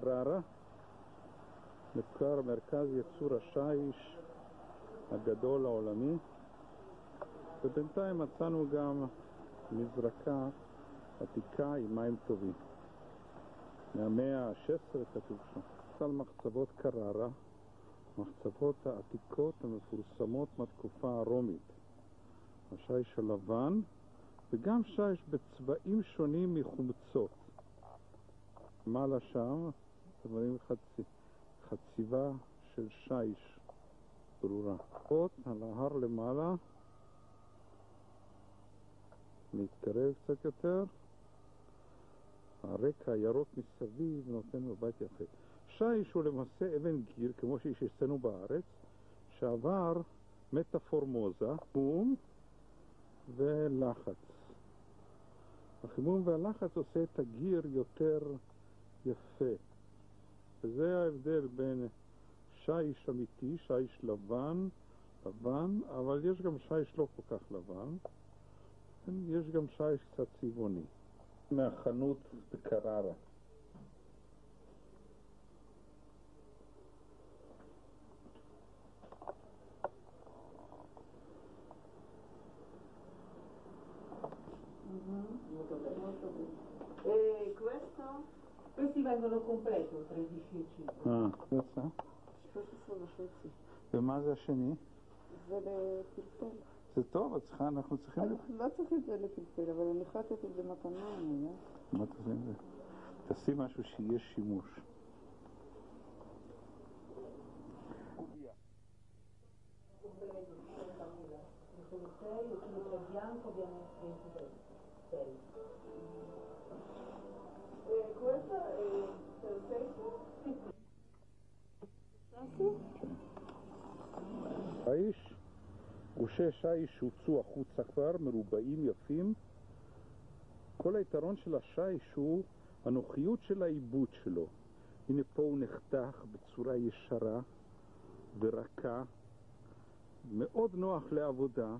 קררה, מוכר מרכז ייצור השיש הגדול העולמי, ובינתיים מצאנו גם מזרקה עתיקה עם מים טובים. מהמאה ה-16 כתוב שם. על מחצבות קררה, מחצבות העתיקות המפורסמות מהתקופה הרומית. השיש הלבן וגם שיש בצבעים שונים מחומצות. מעלה שם, אתם רואים חצי, חציבה של שיש ברורה. עוד על ההר למעלה, נתקרב קצת יותר, הרקע הירוק מסביב נותן מבט יפה. שיש הוא למעשה אבן גיר, כמו שיש אצלנו בארץ, שעבר מטאפורמוזה, בום ולחץ. החימום והלחץ עושה את הגיר יותר יפה. וזה ההבדל בין שיש אמיתי, שיש לבן, לבן, אבל יש גם שיש לא כל כך לבן, יש גם שיש קצת צבעוני. מהחנות בקררה. Questo? Questi vengono completo, 13,5. אה, יצא. Questi sono וחצי. ומה זה השני? זה לפלפל. זה טוב, את צריכה, אנחנו צריכים... לא צריך את זה לפלפל, אבל אני יכולה לתת את זה מתנה, אני יודעת. מה תעשי עם זה? תעשי משהו שיהיה שימוש. האיש, גושי שיש שהוצאו החוצה כבר, מרובעים יפים. כל היתרון של השיש הוא הנוחיות של העיבוד שלו. הנה פה הוא נחתך בצורה ישרה ורכה, מאוד נוח לעבודה.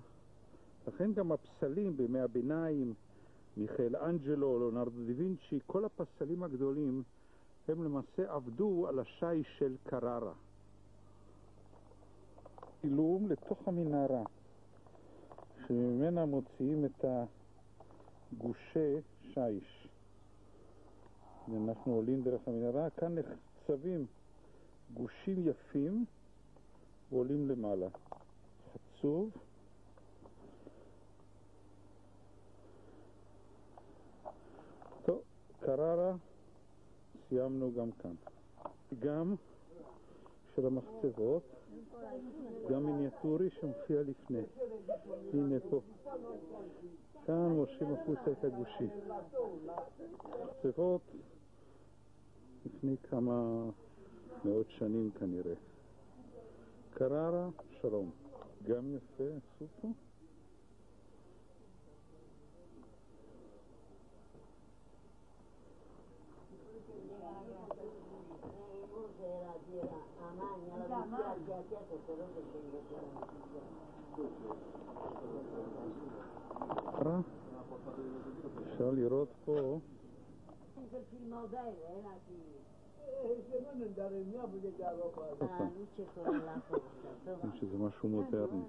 לכן גם הפסלים בימי הביניים, מיכאל אנג'לו, לונרדו דה וינצ'י, כל הפסלים הגדולים הם למעשה עבדו על השיש של קררה. צילום לתוך המנהרה, שממנה מוציאים את הגושי שיש. אנחנו עולים דרך המנהרה, כאן נחצבים גושים יפים ועולים למעלה. חצוב. טוב, קררה, סיימנו גם כאן. גם של המחצבות, גם מיניאטורי שמופיע לפני. הנה פה. כאן מושכים החוצה את הגושים. מחצבות לפני כמה מאות שנים כנראה. קררה, שלום. גם יפה פה. Charlie Roscoe. Singur filmau daire, era și... Nu știu, mă șumul terne.